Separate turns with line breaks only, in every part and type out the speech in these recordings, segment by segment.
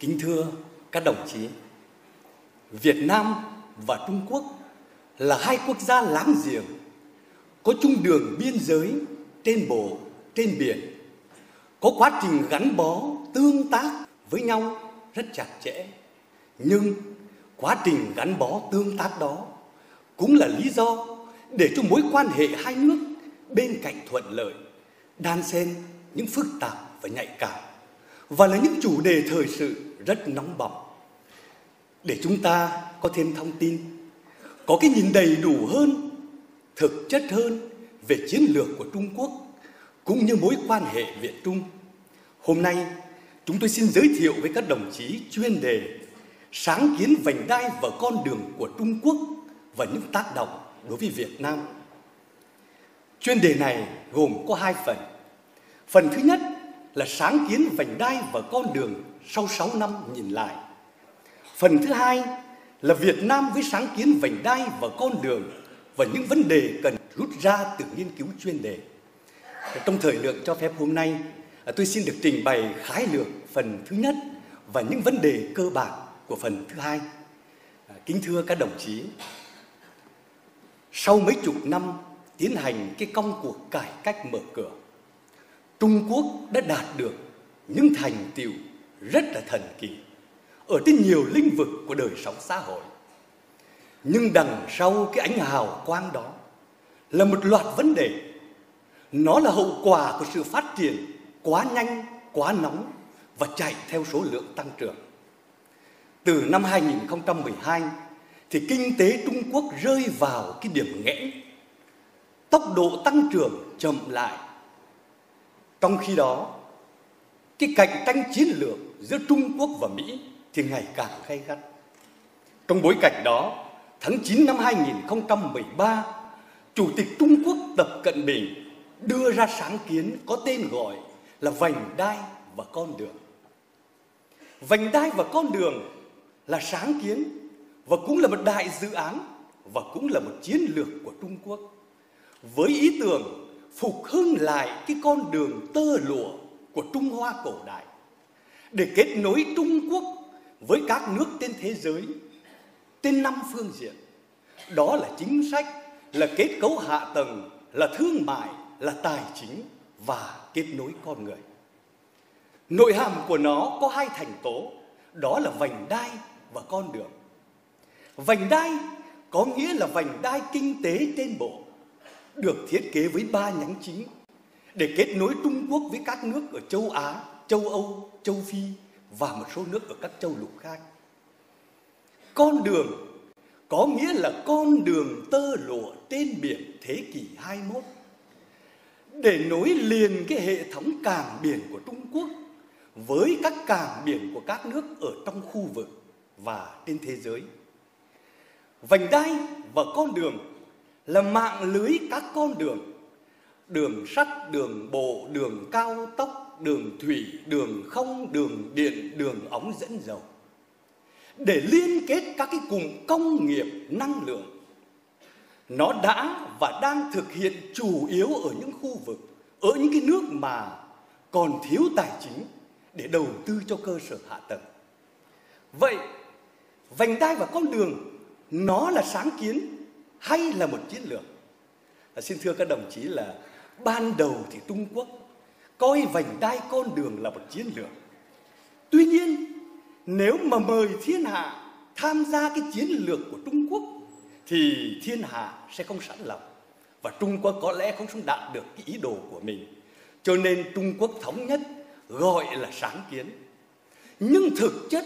Kính thưa các đồng chí, Việt Nam và Trung Quốc là hai quốc gia láng giềng, có chung đường biên giới trên bộ, trên biển, có quá trình gắn bó, tương tác với nhau rất chặt chẽ. Nhưng quá trình gắn bó tương tác đó cũng là lý do để cho mối quan hệ hai nước bên cạnh thuận lợi, đan xen những phức tạp và nhạy cảm và là những chủ đề thời sự rất nóng bỏng. Để chúng ta có thêm thông tin, có cái nhìn đầy đủ hơn, thực chất hơn về chiến lược của Trung Quốc cũng như mối quan hệ Việt Trung. Hôm nay, chúng tôi xin giới thiệu với các đồng chí chuyên đề sáng kiến vành đai và con đường của Trung Quốc và những tác động đối với Việt Nam. Chuyên đề này gồm có hai phần. Phần thứ nhất là sáng kiến vành đai và con đường sau 6 năm nhìn lại. Phần thứ hai là Việt Nam với sáng kiến vành đai và con đường và những vấn đề cần rút ra từ nghiên cứu chuyên đề. Trong thời lượng cho phép hôm nay, tôi xin được trình bày khái lược phần thứ nhất và những vấn đề cơ bản của phần thứ hai. Kính thưa các đồng chí, sau mấy chục năm tiến hành cái công cuộc cải cách mở cửa, Trung Quốc đã đạt được những thành tiệu rất là thần kỳ ở trên nhiều lĩnh vực của đời sống xã hội. Nhưng đằng sau cái ánh hào quang đó là một loạt vấn đề. Nó là hậu quả của sự phát triển quá nhanh, quá nóng và chạy theo số lượng tăng trưởng. Từ năm 2012 thì kinh tế Trung Quốc rơi vào cái điểm nghẽn. Tốc độ tăng trưởng chậm lại. Trong khi đó, cái cạnh tranh chiến lược giữa Trung Quốc và Mỹ thì ngày càng gay gắt. Trong bối cảnh đó, tháng 9 năm 2013, Chủ tịch Trung Quốc Tập Cận Bình đưa ra sáng kiến có tên gọi là vành đai và con đường. Vành đai và con đường là sáng kiến và cũng là một đại dự án và cũng là một chiến lược của Trung Quốc với ý tưởng phục hưng lại cái con đường tơ lụa của Trung Hoa cổ đại để kết nối Trung Quốc với các nước trên thế giới trên năm phương diện. Đó là chính sách, là kết cấu hạ tầng, là thương mại, là tài chính và kết nối con người. Nội hàm của nó có hai thành tố, đó là vành đai và con đường. Vành đai có nghĩa là vành đai kinh tế trên bộ, được thiết kế với ba nhánh chính để kết nối Trung Quốc với các nước ở châu Á, châu Âu, châu Phi và một số nước ở các châu lục khác. Con đường có nghĩa là con đường tơ lụa trên biển thế kỷ 21 để nối liền cái hệ thống cảng biển của Trung Quốc với các cảng biển của các nước ở trong khu vực và trên thế giới. Vành đai và con đường là mạng lưới các con đường đường sắt, đường bộ, đường cao tốc, đường thủy, đường không, đường điện, đường ống dẫn dầu. Để liên kết các cái cụm công nghiệp năng lượng. Nó đã và đang thực hiện chủ yếu ở những khu vực, ở những cái nước mà còn thiếu tài chính để đầu tư cho cơ sở hạ tầng. Vậy, vành đai và con đường nó là sáng kiến hay là một chiến lược? À, xin thưa các đồng chí là ban đầu thì Trung Quốc coi vành đai con đường là một chiến lược. Tuy nhiên, nếu mà mời thiên hạ tham gia cái chiến lược của Trung Quốc thì thiên hạ sẽ không sẵn lòng và Trung Quốc có lẽ không đạt được cái ý đồ của mình. Cho nên Trung Quốc thống nhất gọi là sáng kiến. Nhưng thực chất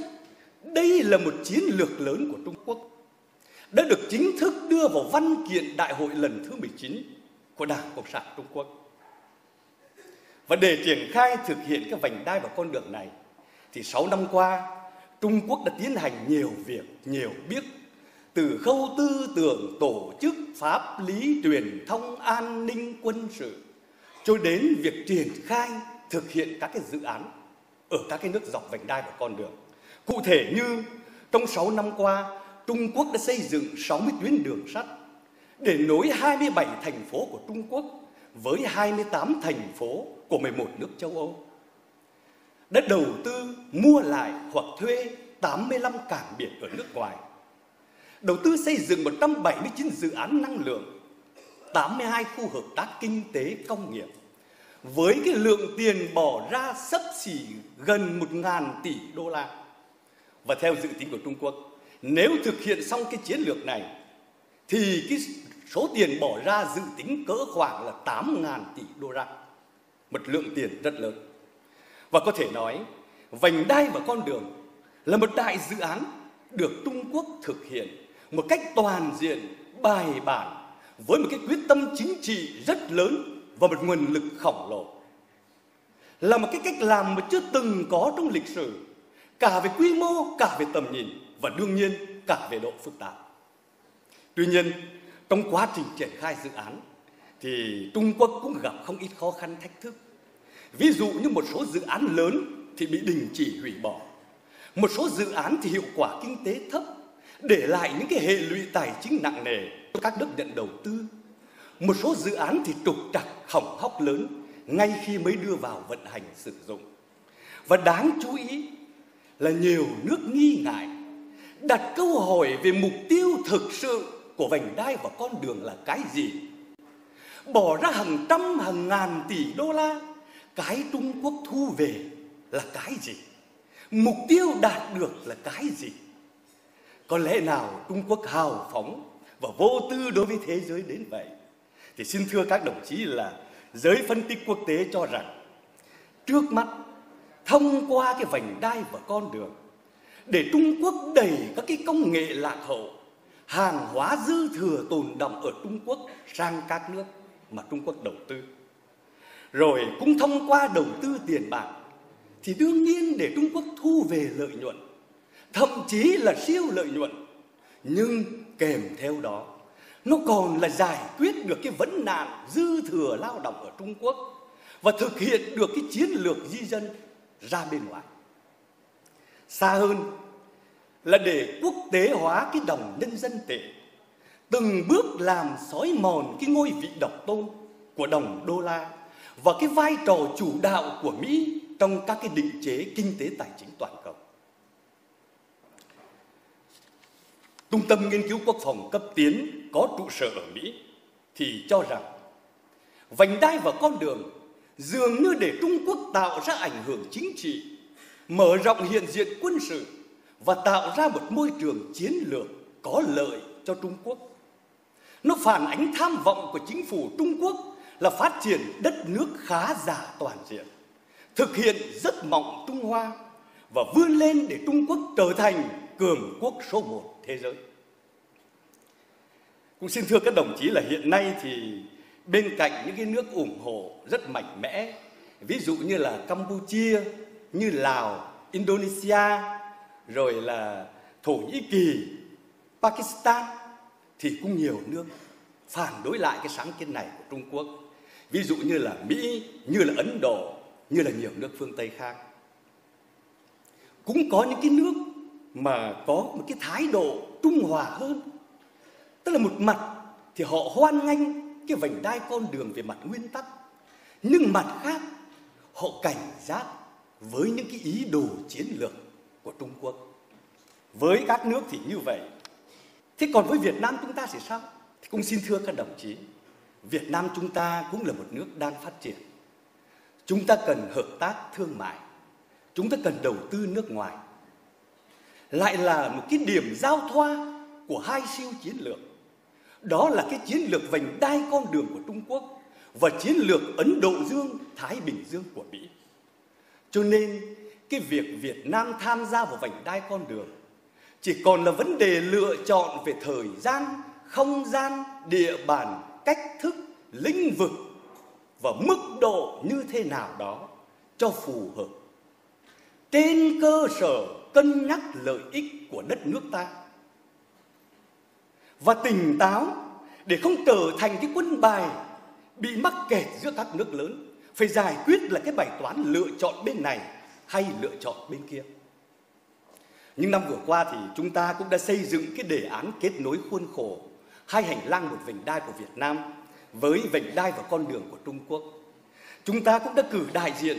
đây là một chiến lược lớn của Trung Quốc đã được chính thức đưa vào văn kiện đại hội lần thứ 19 của Đảng Cộng sản Trung Quốc. Và để triển khai thực hiện cái vành đai và con đường này thì 6 năm qua Trung Quốc đã tiến hành nhiều việc, nhiều biết từ khâu tư tưởng, tổ chức, pháp lý, truyền thông, an ninh, quân sự cho đến việc triển khai thực hiện các cái dự án ở các cái nước dọc vành đai và con đường. Cụ thể như trong 6 năm qua, Trung Quốc đã xây dựng 60 tuyến đường sắt để nối 27 thành phố của Trung Quốc với 28 thành phố của 11 nước châu Âu. đã đầu tư mua lại hoặc thuê 85 cảng biển ở nước ngoài. Đầu tư xây dựng 179 dự án năng lượng, 82 khu hợp tác kinh tế công nghiệp với cái lượng tiền bỏ ra sấp xỉ gần 1.000 tỷ đô la. Và theo dự tính của Trung Quốc, nếu thực hiện xong cái chiến lược này thì cái số tiền bỏ ra dự tính cỡ khoảng là 8.000 tỷ đô la. Một lượng tiền rất lớn. Và có thể nói, vành đai và con đường là một đại dự án được Trung Quốc thực hiện một cách toàn diện, bài bản với một cái quyết tâm chính trị rất lớn và một nguồn lực khổng lồ. Là một cái cách làm mà chưa từng có trong lịch sử, cả về quy mô, cả về tầm nhìn và đương nhiên cả về độ phức tạp. Tuy nhiên, trong quá trình triển khai dự án thì Trung Quốc cũng gặp không ít khó khăn thách thức. Ví dụ như một số dự án lớn thì bị đình chỉ hủy bỏ. Một số dự án thì hiệu quả kinh tế thấp, để lại những cái hệ lụy tài chính nặng nề cho các nước nhận đầu tư. Một số dự án thì trục trặc hỏng hóc lớn ngay khi mới đưa vào vận hành sử dụng. Và đáng chú ý là nhiều nước nghi ngại đặt câu hỏi về mục tiêu thực sự của vành đai và con đường là cái gì? Bỏ ra hàng trăm hàng ngàn tỷ đô la cái trung quốc thu về là cái gì? Mục tiêu đạt được là cái gì? Có lẽ nào trung quốc hào phóng và vô tư đối với thế giới đến vậy? Thì xin thưa các đồng chí là giới phân tích quốc tế cho rằng trước mắt thông qua cái vành đai và con đường để Trung Quốc đẩy các cái công nghệ lạc hậu, hàng hóa dư thừa tồn động ở Trung Quốc sang các nước mà Trung Quốc đầu tư. Rồi cũng thông qua đầu tư tiền bạc thì đương nhiên để Trung Quốc thu về lợi nhuận, thậm chí là siêu lợi nhuận. Nhưng kèm theo đó, nó còn là giải quyết được cái vấn nạn dư thừa lao động ở Trung Quốc và thực hiện được cái chiến lược di dân ra bên ngoài xa hơn là để quốc tế hóa cái đồng nhân dân tệ từng bước làm xói mòn cái ngôi vị độc tôn của đồng đô la và cái vai trò chủ đạo của Mỹ trong các cái định chế kinh tế tài chính toàn cầu. Trung tâm Nghiên cứu Quốc phòng cấp tiến có trụ sở ở Mỹ thì cho rằng vành đai và con đường dường như để Trung Quốc tạo ra ảnh hưởng chính trị, mở rộng hiện diện quân sự và tạo ra một môi trường chiến lược có lợi cho Trung Quốc. Nó phản ánh tham vọng của chính phủ Trung Quốc là phát triển đất nước khá giả toàn diện, thực hiện giấc mộng Trung Hoa và vươn lên để Trung Quốc trở thành cường quốc số một thế giới. Cũng xin thưa các đồng chí là hiện nay thì bên cạnh những cái nước ủng hộ rất mạnh mẽ, ví dụ như là Campuchia, như Lào, Indonesia, rồi là Thổ Nhĩ Kỳ, Pakistan thì cũng nhiều nước phản đối lại cái sáng kiến này của Trung Quốc. Ví dụ như là Mỹ, như là Ấn Độ, như là nhiều nước phương Tây khác. Cũng có những cái nước mà có một cái thái độ trung hòa hơn. Tức là một mặt thì họ hoan nghênh cái vành đai con đường về mặt nguyên tắc. Nhưng mặt khác họ cảnh giác với những cái ý đồ chiến lược của Trung Quốc. Với các nước thì như vậy. Thế còn với Việt Nam chúng ta thì sao? Thì cũng xin thưa các đồng chí, Việt Nam chúng ta cũng là một nước đang phát triển. Chúng ta cần hợp tác thương mại, chúng ta cần đầu tư nước ngoài. Lại là một cái điểm giao thoa của hai siêu chiến lược. Đó là cái chiến lược vành đai con đường của Trung Quốc và chiến lược Ấn Độ Dương, Thái Bình Dương của Mỹ. Cho nên cái việc Việt Nam tham gia vào vành đai con đường chỉ còn là vấn đề lựa chọn về thời gian, không gian, địa bàn, cách thức, lĩnh vực và mức độ như thế nào đó cho phù hợp. Trên cơ sở cân nhắc lợi ích của đất nước ta và tỉnh táo để không trở thành cái quân bài bị mắc kẹt giữa các nước lớn phải giải quyết là cái bài toán lựa chọn bên này hay lựa chọn bên kia. Nhưng năm vừa qua thì chúng ta cũng đã xây dựng cái đề án kết nối khuôn khổ hai hành lang một vành đai của Việt Nam với vành đai và con đường của Trung Quốc. Chúng ta cũng đã cử đại diện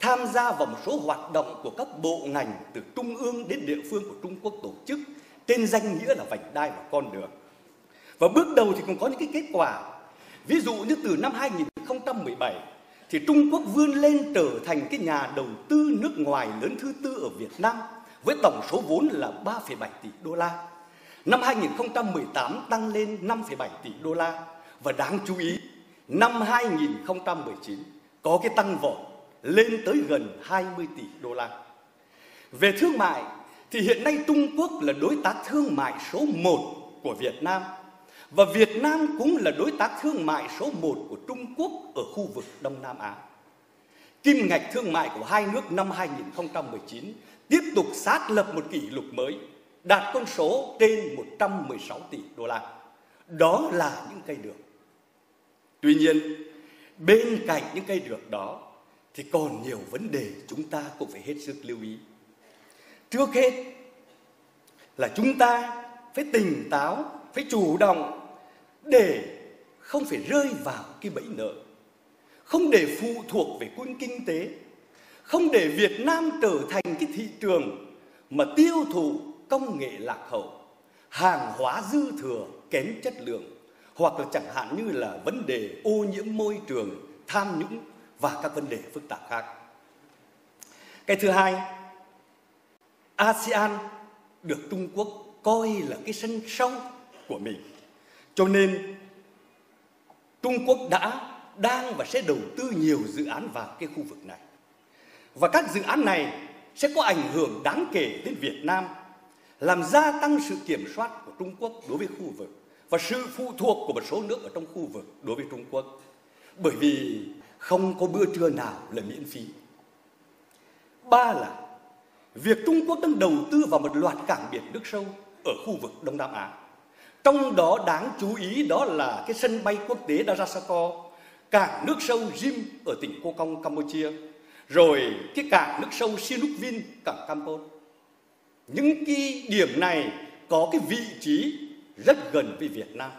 tham gia vào một số hoạt động của các bộ ngành từ trung ương đến địa phương của Trung Quốc tổ chức trên danh nghĩa là vành đai và con đường. Và bước đầu thì cũng có những cái kết quả. Ví dụ như từ năm 2017 thì Trung Quốc vươn lên trở thành cái nhà đầu tư nước ngoài lớn thứ tư ở Việt Nam với tổng số vốn là 3,7 tỷ đô la. Năm 2018 tăng lên 5,7 tỷ đô la và đáng chú ý năm 2019 có cái tăng vọt lên tới gần 20 tỷ đô la. Về thương mại thì hiện nay Trung Quốc là đối tác thương mại số 1 của Việt Nam và Việt Nam cũng là đối tác thương mại số 1 của Trung Quốc ở khu vực Đông Nam Á. Kim ngạch thương mại của hai nước năm 2019 tiếp tục xác lập một kỷ lục mới, đạt con số trên 116 tỷ đô la. Đó là những cây được. Tuy nhiên, bên cạnh những cây được đó thì còn nhiều vấn đề chúng ta cũng phải hết sức lưu ý. Trước hết là chúng ta phải tỉnh táo, phải chủ động để không phải rơi vào cái bẫy nợ, không để phụ thuộc về quân kinh tế, không để Việt Nam trở thành cái thị trường mà tiêu thụ công nghệ lạc hậu, hàng hóa dư thừa kém chất lượng hoặc là chẳng hạn như là vấn đề ô nhiễm môi trường, tham nhũng và các vấn đề phức tạp khác. Cái thứ hai, ASEAN được Trung Quốc coi là cái sân sâu của mình. Cho nên Trung Quốc đã, đang và sẽ đầu tư nhiều dự án vào cái khu vực này. Và các dự án này sẽ có ảnh hưởng đáng kể đến Việt Nam, làm gia tăng sự kiểm soát của Trung Quốc đối với khu vực và sự phụ thuộc của một số nước ở trong khu vực đối với Trung Quốc. Bởi vì không có bữa trưa nào là miễn phí. Ba là việc Trung Quốc đang đầu tư vào một loạt cảng biển nước sâu ở khu vực Đông Nam Á. Trong đó đáng chú ý đó là cái sân bay quốc tế Darasako, cảng nước sâu Jim ở tỉnh Cô Công, Campuchia, rồi cái cảng nước sâu Sinukvin, cảng Campuchia. Những cái điểm này có cái vị trí rất gần với Việt Nam.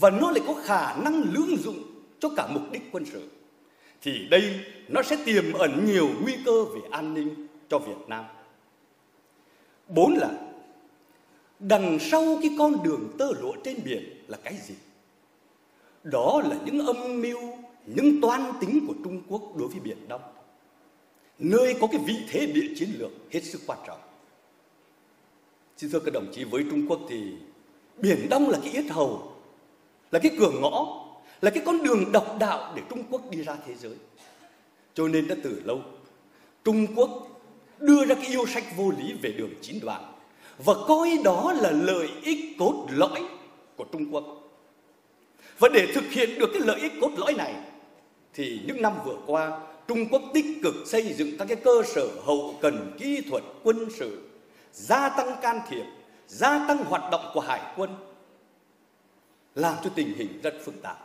Và nó lại có khả năng lưỡng dụng cho cả mục đích quân sự. Thì đây nó sẽ tiềm ẩn nhiều nguy cơ về an ninh cho Việt Nam. Bốn là đằng sau cái con đường tơ lụa trên biển là cái gì? Đó là những âm mưu, những toan tính của Trung Quốc đối với Biển Đông. Nơi có cái vị thế địa chiến lược hết sức quan trọng. Xin thưa các đồng chí, với Trung Quốc thì Biển Đông là cái yết hầu, là cái cửa ngõ, là cái con đường độc đạo để Trung Quốc đi ra thế giới. Cho nên đã từ lâu, Trung Quốc đưa ra cái yêu sách vô lý về đường chín đoạn và coi đó là lợi ích cốt lõi của Trung Quốc. Và để thực hiện được cái lợi ích cốt lõi này thì những năm vừa qua Trung Quốc tích cực xây dựng các cái cơ sở hậu cần kỹ thuật quân sự, gia tăng can thiệp gia tăng hoạt động của hải quân làm cho tình hình rất phức tạp.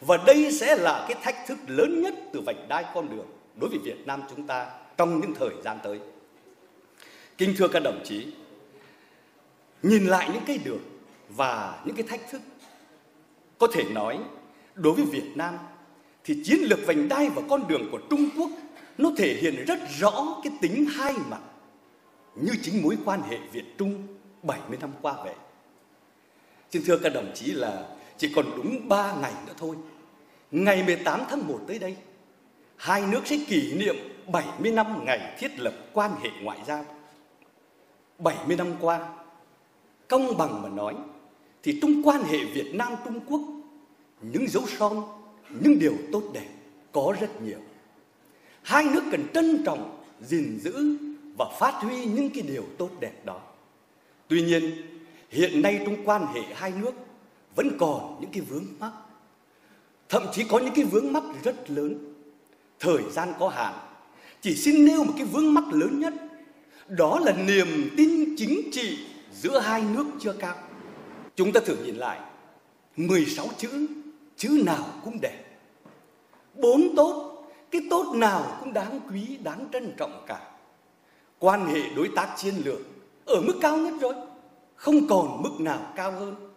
Và đây sẽ là cái thách thức lớn nhất từ vành đai con đường đối với Việt Nam chúng ta trong những thời gian tới. Kính thưa các đồng chí, nhìn lại những cái được và những cái thách thức có thể nói đối với Việt Nam thì chiến lược vành đai và con đường của Trung Quốc nó thể hiện rất rõ cái tính hai mặt như chính mối quan hệ Việt Trung 70 năm qua vậy. Xin thưa các đồng chí là chỉ còn đúng 3 ngày nữa thôi. Ngày 18 tháng 1 tới đây, hai nước sẽ kỷ niệm 70 năm ngày thiết lập quan hệ ngoại giao. 70 năm qua, công bằng mà nói, thì trong quan hệ Việt Nam Trung Quốc, những dấu son, những điều tốt đẹp có rất nhiều. Hai nước cần trân trọng, gìn giữ và phát huy những cái điều tốt đẹp đó. Tuy nhiên, hiện nay trong quan hệ hai nước vẫn còn những cái vướng mắc. Thậm chí có những cái vướng mắc rất lớn. Thời gian có hạn, chỉ xin nêu một cái vướng mắc lớn nhất. Đó là niềm tin chính trị giữa hai nước chưa cao. Chúng ta thử nhìn lại, 16 chữ, chữ nào cũng đẹp. Bốn tốt, cái tốt nào cũng đáng quý, đáng trân trọng cả quan hệ đối tác chiến lược ở mức cao nhất rồi không còn mức nào cao hơn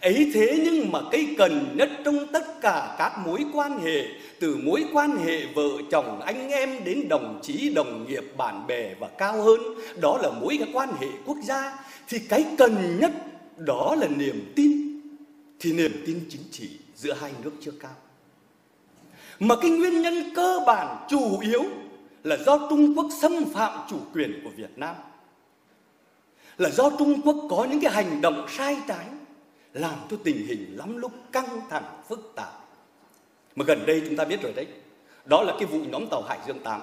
ấy thế nhưng mà cái cần nhất trong tất cả các mối quan hệ, từ mối quan hệ vợ chồng anh em đến đồng chí, đồng nghiệp, bạn bè và cao hơn, đó là mối quan hệ quốc gia, thì cái cần nhất đó là niềm tin. Thì niềm tin chính trị giữa hai nước chưa cao. Mà cái nguyên nhân cơ bản chủ yếu là do Trung Quốc xâm phạm chủ quyền của Việt Nam, là do Trung Quốc có những cái hành động sai trái làm cho tình hình lắm lúc căng thẳng, phức tạp. Mà gần đây chúng ta biết rồi đấy, đó là cái vụ nhóm tàu Hải Dương 8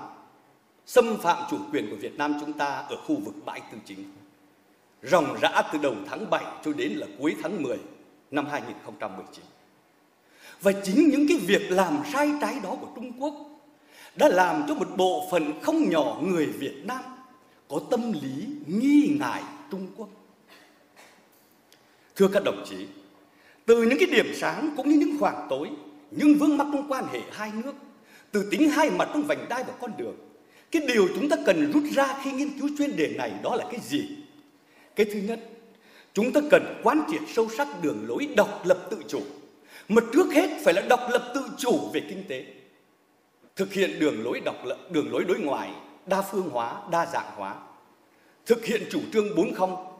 xâm phạm chủ quyền của Việt Nam chúng ta ở khu vực bãi tư chính. Ròng rã từ đầu tháng 7 cho đến là cuối tháng 10 năm 2019 và chính những cái việc làm sai trái đó của Trung Quốc đã làm cho một bộ phận không nhỏ người Việt Nam có tâm lý nghi ngại Trung Quốc. Thưa các đồng chí, từ những cái điểm sáng cũng như những khoảng tối, những vướng mắc trong quan hệ hai nước, từ tính hai mặt trong vành đai và con đường, cái điều chúng ta cần rút ra khi nghiên cứu chuyên đề này đó là cái gì? Cái thứ nhất, chúng ta cần quán triệt sâu sắc đường lối độc lập tự chủ, mà trước hết phải là độc lập tự chủ về kinh tế. Thực hiện đường lối độc lập, đường lối đối ngoại đa phương hóa, đa dạng hóa, thực hiện chủ trương 40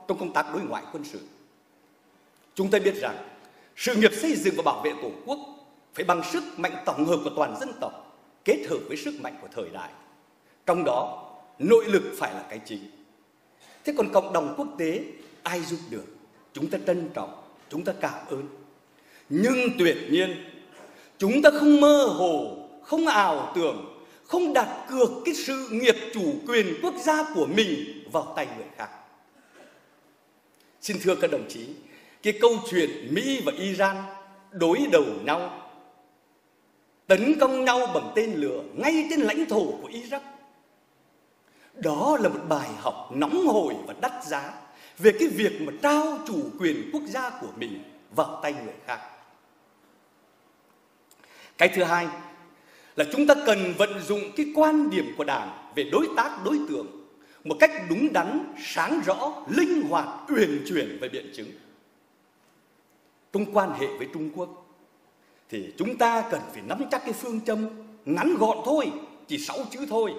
trong công tác đối ngoại quân sự. Chúng ta biết rằng sự nghiệp xây dựng và bảo vệ Tổ quốc phải bằng sức mạnh tổng hợp của toàn dân tộc kết hợp với sức mạnh của thời đại. Trong đó, nội lực phải là cái chính. Thế còn cộng đồng quốc tế ai giúp được? Chúng ta trân trọng, chúng ta cảm ơn. Nhưng tuyệt nhiên, chúng ta không mơ hồ, không ảo tưởng không đặt cược cái sự nghiệp chủ quyền quốc gia của mình vào tay người khác. Xin thưa các đồng chí, cái câu chuyện Mỹ và Iran đối đầu nhau, tấn công nhau bằng tên lửa ngay trên lãnh thổ của Iraq. Đó là một bài học nóng hổi và đắt giá về cái việc mà trao chủ quyền quốc gia của mình vào tay người khác. Cái thứ hai là chúng ta cần vận dụng cái quan điểm của Đảng về đối tác đối tượng một cách đúng đắn, sáng rõ, linh hoạt, uyển chuyển về biện chứng. Trong quan hệ với Trung Quốc thì chúng ta cần phải nắm chắc cái phương châm ngắn gọn thôi, chỉ sáu chữ thôi.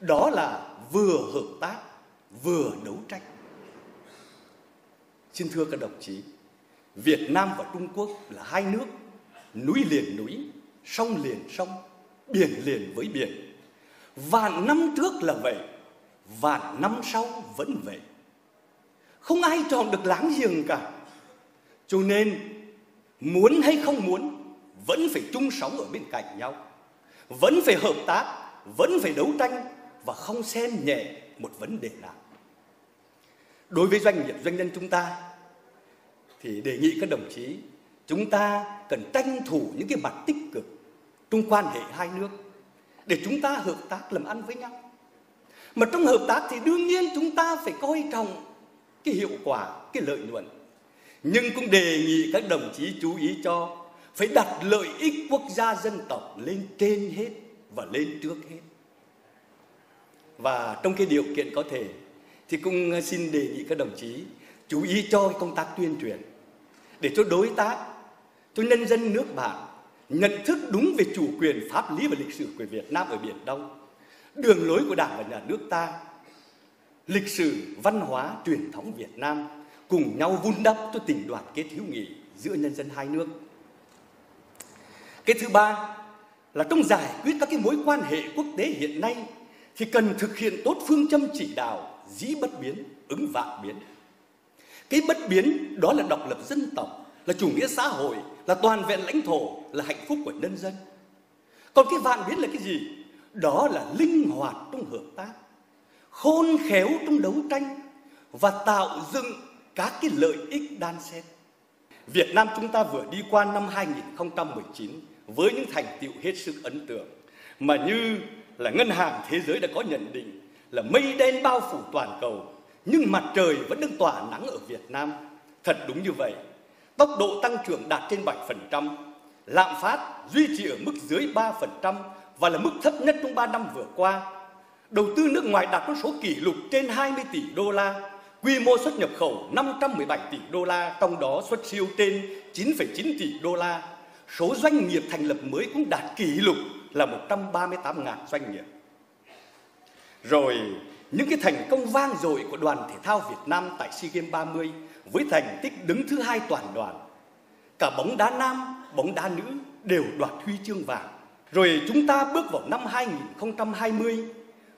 Đó là vừa hợp tác, vừa đấu tranh. Xin thưa các đồng chí, Việt Nam và Trung Quốc là hai nước núi liền núi, sông liền sông, biển liền với biển. Vạn năm trước là vậy, vạn năm sau vẫn vậy. Không ai chọn được láng giềng cả. Cho nên, muốn hay không muốn, vẫn phải chung sống ở bên cạnh nhau. Vẫn phải hợp tác, vẫn phải đấu tranh và không xem nhẹ một vấn đề nào. Đối với doanh nghiệp, doanh nhân chúng ta, thì đề nghị các đồng chí chúng ta cần tranh thủ những cái mặt tích cực trong quan hệ hai nước để chúng ta hợp tác làm ăn với nhau. Mà trong hợp tác thì đương nhiên chúng ta phải coi trọng cái hiệu quả, cái lợi nhuận. Nhưng cũng đề nghị các đồng chí chú ý cho phải đặt lợi ích quốc gia dân tộc lên trên hết và lên trước hết. Và trong cái điều kiện có thể thì cũng ờ, xin đề nghị các đồng chí chú ý cho công tác tuyên truyền để cho đối tác, cho nhân dân nước bạn nhận thức đúng về chủ quyền pháp lý và lịch sử của Việt Nam ở Biển Đông, đường lối của Đảng và Nhà nước ta, lịch sử, văn hóa, truyền thống Việt Nam cùng nhau vun đắp cho tình đoàn kết hữu nghị giữa nhân dân hai nước. Cái thứ ba là trong giải quyết các cái mối quan hệ quốc tế hiện nay thì cần thực hiện tốt phương châm chỉ đạo dĩ bất biến, ứng vạn biến. Cái bất biến đó là độc lập dân tộc, là chủ nghĩa xã hội, là toàn vẹn lãnh thổ, là hạnh phúc của nhân dân. Còn cái vạn biến là cái gì? Đó là linh hoạt trong hợp tác, khôn khéo trong đấu tranh và tạo dựng các cái lợi ích đan xen. Việt Nam chúng ta vừa đi qua năm 2019 với những thành tiệu hết sức ấn tượng mà như là ngân hàng thế giới đã có nhận định là mây đen bao phủ toàn cầu nhưng mặt trời vẫn đang tỏa nắng ở Việt Nam. Thật đúng như vậy. Tốc độ tăng trưởng đạt trên 7%, lạm phát duy trì ở mức dưới 3% và là mức thấp nhất trong 3 năm vừa qua. Đầu tư nước ngoài đạt con số kỷ lục trên 20 tỷ đô la, quy mô xuất nhập khẩu 517 tỷ đô la, trong đó xuất siêu trên 9,9 tỷ đô la. Số doanh nghiệp thành lập mới cũng đạt kỷ lục là 138.000 doanh nghiệp. Rồi những cái thành công vang dội của đoàn thể thao Việt Nam tại SEA Games 30 với thành tích đứng thứ hai toàn đoàn. Cả bóng đá nam, bóng đá nữ đều đoạt huy chương vàng. Rồi chúng ta bước vào năm 2020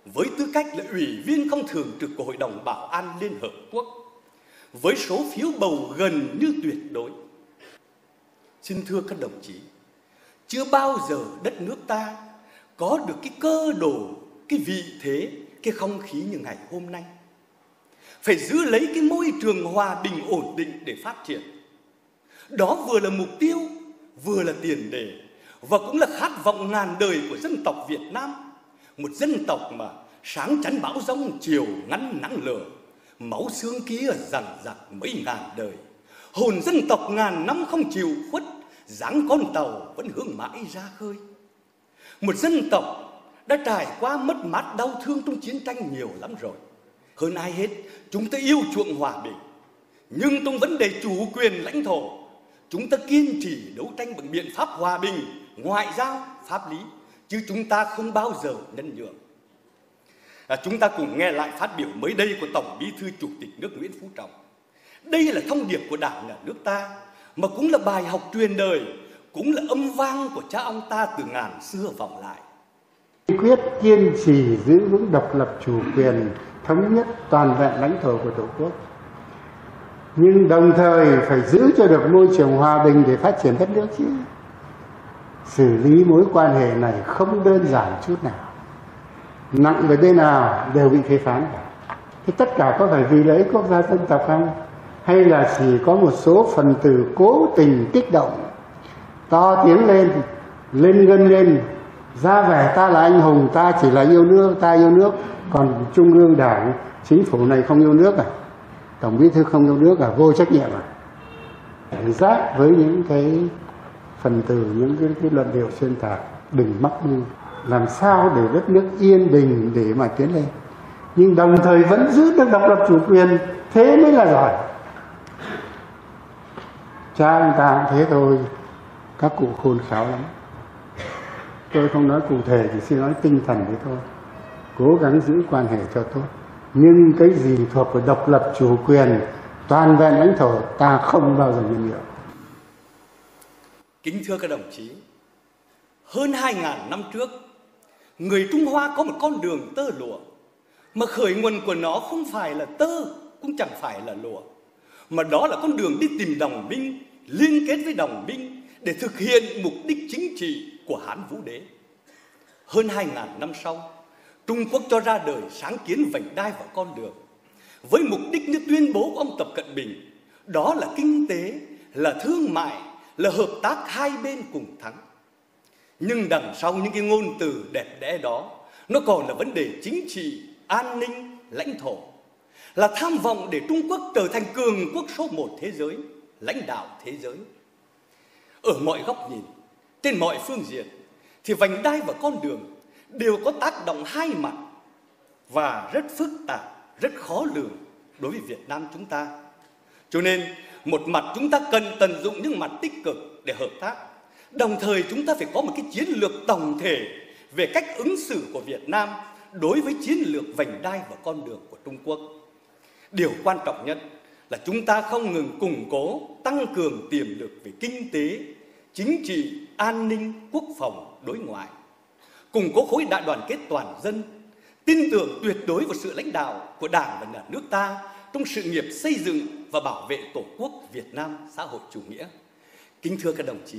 với tư cách là ủy viên không thường trực của Hội đồng Bảo an Liên Hợp Quốc với số phiếu bầu gần như tuyệt đối. Xin thưa các đồng chí, chưa bao giờ đất nước ta có được cái cơ đồ, cái vị thế, cái không khí như ngày hôm nay. Phải giữ lấy cái môi trường hòa bình ổn định để phát triển. Đó vừa là mục tiêu, vừa là tiền đề và cũng là khát vọng ngàn đời của dân tộc Việt Nam. Một dân tộc mà sáng chắn bão giông, chiều ngắn nắng lửa, máu xương kia dằn dặt mấy ngàn đời. Hồn dân tộc ngàn năm không chịu khuất, dáng con tàu vẫn hướng mãi ra khơi. Một dân tộc đã trải qua mất mát đau thương trong chiến tranh nhiều lắm rồi. Hơn ai hết, chúng ta yêu chuộng hòa bình. Nhưng trong vấn đề chủ quyền lãnh thổ, chúng ta kiên trì đấu tranh bằng biện pháp hòa bình, ngoại giao, pháp lý, chứ chúng ta không bao giờ nhân nhượng. À, chúng ta cùng nghe lại phát biểu mới đây của Tổng Bí thư Chủ tịch nước Nguyễn Phú Trọng. Đây là thông điệp của Đảng nhà nước ta, mà cũng là bài học truyền đời, cũng là âm vang của cha ông ta từ ngàn xưa vọng lại.
Quyết kiên trì giữ vững độc lập chủ quyền, thống nhất toàn vẹn lãnh thổ của Tổ quốc. Nhưng đồng thời phải giữ cho được môi trường hòa bình để phát triển đất nước chứ. Xử lý mối quan hệ này không đơn giản chút nào. Nặng về bên nào đều bị phê phán cả. Thế tất cả có phải vì lợi ích quốc gia dân tộc không? Hay là chỉ có một số phần tử cố tình kích động? To tiếng lên lên gân lên, ra vẻ, ta là anh hùng, ta chỉ là yêu nước, ta yêu nước, còn trung ương đảng, chính phủ này không yêu nước à? Tổng bí thư không yêu nước à? Vô trách nhiệm à? Cảnh giác với những cái phần từ những cái, cái luận điệu xuyên tạc đừng mắc mưu làm sao để đất nước yên bình để mà tiến lên. Nhưng đồng thời vẫn giữ được độc lập chủ quyền thế mới là giỏi. Cha anh ta cũng thế thôi các cụ khôn khéo lắm. Tôi không nói cụ thể chỉ xin nói tinh thần thế thôi. Cố gắng giữ quan hệ cho tốt. Nhưng cái gì thuộc về độc lập chủ quyền toàn vẹn lãnh thổ ta không bao giờ nhân nhượng
kính thưa các đồng chí hơn 2.000 năm trước người Trung Hoa có một con đường tơ lụa mà khởi nguồn của nó không phải là tơ cũng chẳng phải là lụa mà đó là con đường đi tìm đồng minh liên kết với đồng minh để thực hiện mục đích chính trị của Hán Vũ Đế. Hơn 2.000 năm sau, Trung Quốc cho ra đời sáng kiến vành đai và con đường với mục đích như tuyên bố của ông Tập Cận Bình đó là kinh tế, là thương mại, là hợp tác hai bên cùng thắng. Nhưng đằng sau những cái ngôn từ đẹp đẽ đó, nó còn là vấn đề chính trị, an ninh, lãnh thổ. Là tham vọng để trung quốc trở thành cường quốc số một thế giới, lãnh đạo thế giới. Ở mọi góc nhìn, trên mọi phương diện, thì vành đai và con đường đều có tác động hai mặt và rất phức tạp, rất khó lường đối với việt nam chúng ta. Cho nên một mặt chúng ta cần tận dụng những mặt tích cực để hợp tác Đồng thời chúng ta phải có một cái chiến lược tổng thể về cách ứng xử của Việt Nam đối với chiến lược vành đai và con đường của Trung Quốc. Điều quan trọng nhất là chúng ta không ngừng củng cố, tăng cường tiềm lực về kinh tế, chính trị, an ninh, quốc phòng, đối ngoại. Củng cố khối đại đoàn kết toàn dân, tin tưởng tuyệt đối vào sự lãnh đạo của Đảng và nhà nước ta trong sự nghiệp xây dựng và bảo vệ Tổ quốc Việt Nam xã hội chủ nghĩa. Kính thưa các đồng chí,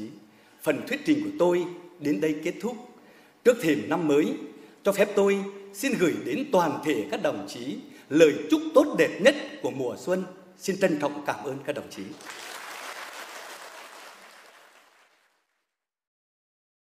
phần thuyết trình của tôi đến đây kết thúc. Trước thềm năm mới, cho phép tôi xin gửi đến toàn thể các đồng chí lời chúc tốt đẹp nhất của mùa xuân. Xin trân trọng cảm ơn các đồng chí.